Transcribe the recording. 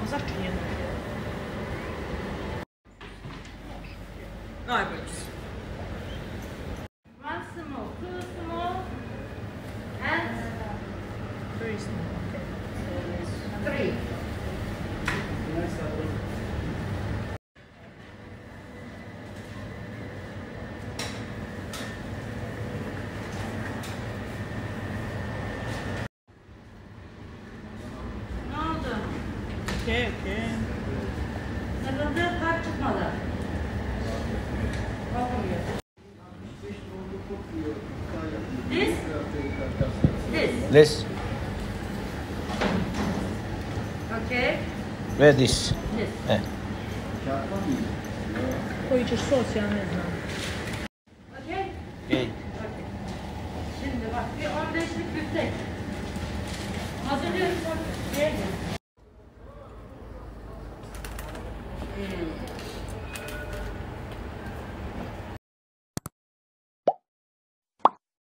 Bo zawsze nie No. One small, two small, and three small. Okay. Okay, okay. Sarıldı, kalp çıkmadı. Olmuyor. This? This. This Okay. ve this. This. C'è sosia, ne znam. Okay. Okay. Şimdi bak bir 15'lik büftek. Hazırlıyoruz. Gel. 嗯。